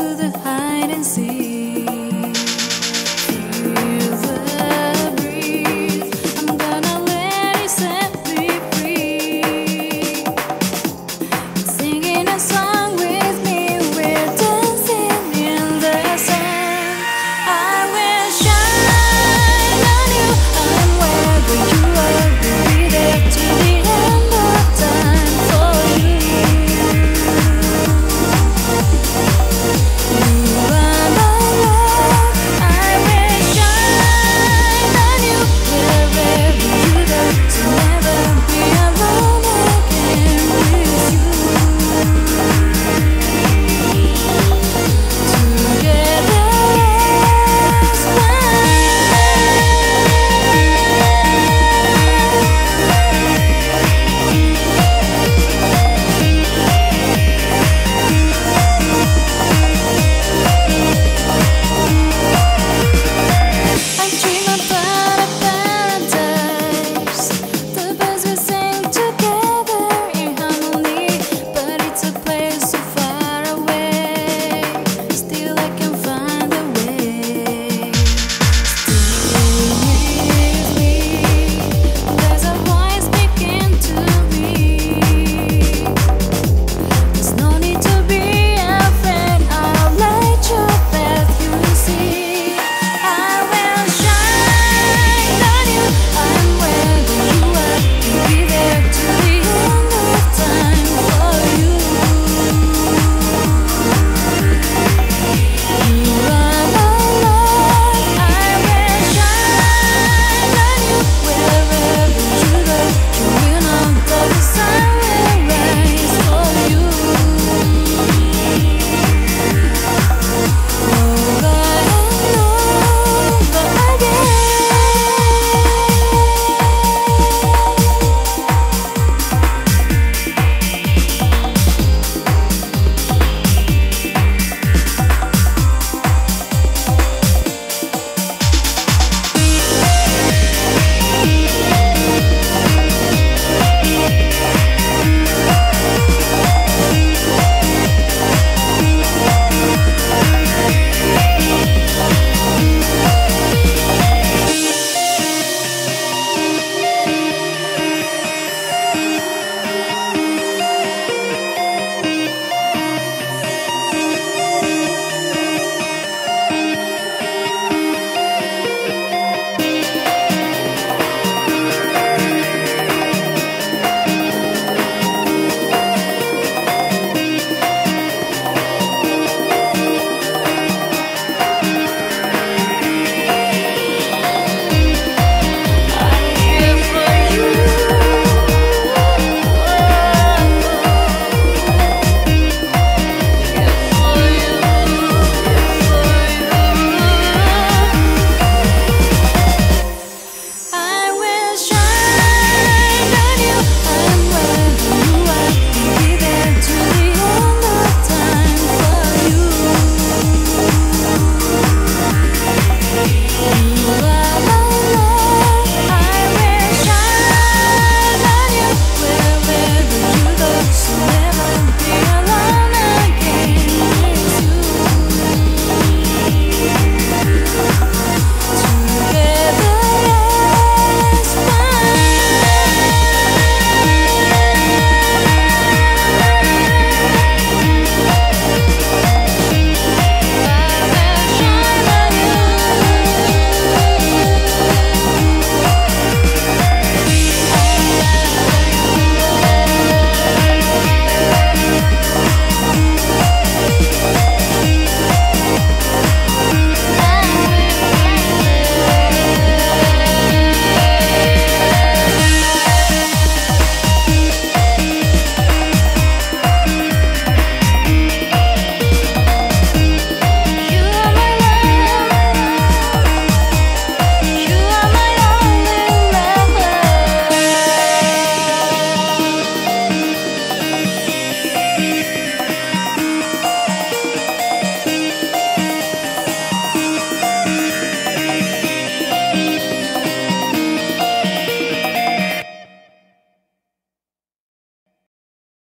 to the high